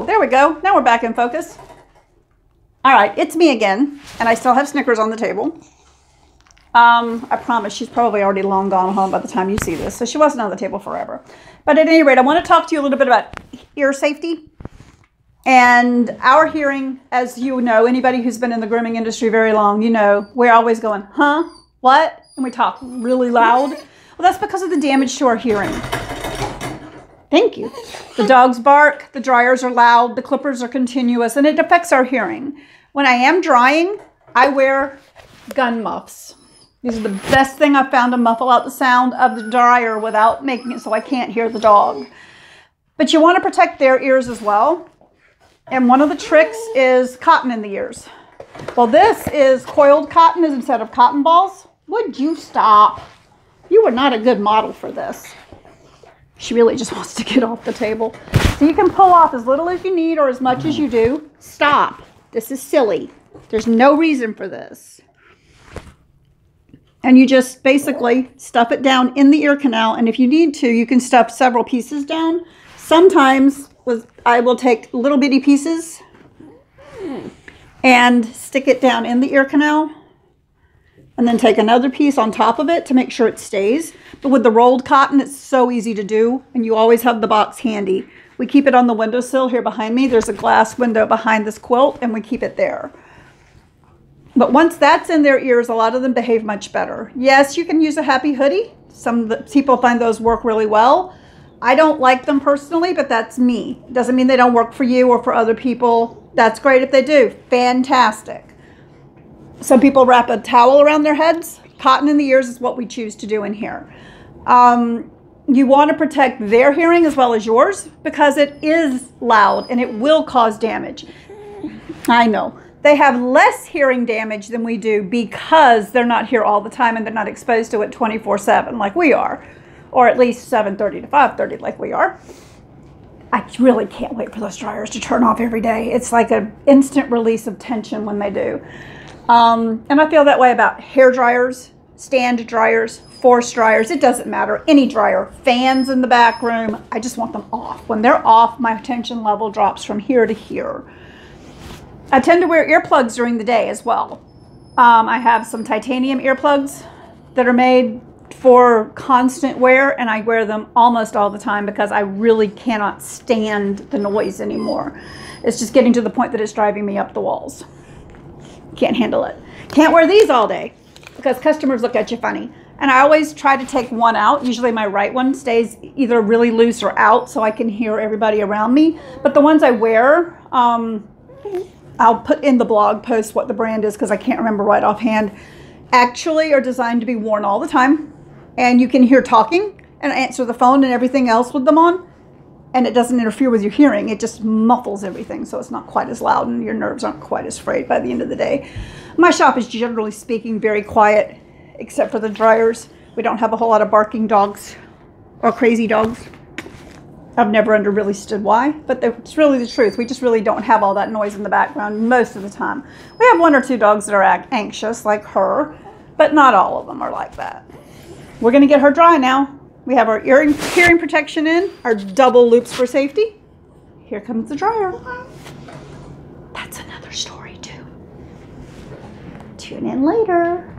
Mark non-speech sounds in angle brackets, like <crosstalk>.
Oh, there we go. Now we're back in focus. All right, it's me again, and I still have Snickers on the table. Um, I promise she's probably already long gone home by the time you see this, so she wasn't on the table forever. But at any rate, I want to talk to you a little bit about ear safety. And our hearing, as you know, anybody who's been in the grooming industry very long, you know, we're always going, huh? What? And we talk really loud. Well, that's because of the damage to our hearing. Thank you. The dogs bark, the dryers are loud, the clippers are continuous, and it affects our hearing. When I am drying, I wear gun muffs. These are the best thing I've found to muffle out the sound of the dryer without making it so I can't hear the dog. But you want to protect their ears as well. And one of the tricks is cotton in the ears. Well, this is coiled cotton instead of cotton balls. Would you stop? You are not a good model for this. She really just <laughs> wants to get off the table. So you can pull off as little as you need or as much as you do. Stop. This is silly. There's no reason for this. And you just basically stuff it down in the ear canal. And if you need to, you can stuff several pieces down. Sometimes with, I will take little bitty pieces hmm. and stick it down in the ear canal and then take another piece on top of it to make sure it stays. But with the rolled cotton, it's so easy to do and you always have the box handy. We keep it on the windowsill here behind me. There's a glass window behind this quilt and we keep it there. But once that's in their ears, a lot of them behave much better. Yes, you can use a happy hoodie. Some people find those work really well. I don't like them personally, but that's me. Doesn't mean they don't work for you or for other people. That's great if they do. Fantastic. Some people wrap a towel around their heads. Cotton in the ears is what we choose to do in here. Um, you want to protect their hearing as well as yours because it is loud and it will cause damage. I know. They have less hearing damage than we do because they're not here all the time and they're not exposed to it 24 7 like we are, or at least 7.30 to 5.30 like we are. I really can't wait for those dryers to turn off every day. It's like an instant release of tension when they do. Um, and I feel that way about hair dryers, stand dryers, force dryers. It doesn't matter. Any dryer, fans in the back room. I just want them off. When they're off, my tension level drops from here to here. I tend to wear earplugs during the day as well. Um, I have some titanium earplugs that are made for constant wear and I wear them almost all the time because I really cannot stand the noise anymore. It's just getting to the point that it's driving me up the walls. Can't handle it. Can't wear these all day because customers look at you funny. And I always try to take one out. Usually my right one stays either really loose or out so I can hear everybody around me. But the ones I wear, um, I'll put in the blog post what the brand is because I can't remember right offhand, actually are designed to be worn all the time. And you can hear talking and answer the phone and everything else with them on. And it doesn't interfere with your hearing. It just muffles everything so it's not quite as loud and your nerves aren't quite as frayed by the end of the day. My shop is generally speaking very quiet except for the dryers. We don't have a whole lot of barking dogs or crazy dogs. I've never under really stood why, but it's really the truth. We just really don't have all that noise in the background most of the time. We have one or two dogs that are anxious, like her, but not all of them are like that. We're going to get her dry now. We have our earring, hearing protection in, our double loops for safety. Here comes the dryer. That's another story too. Tune in later.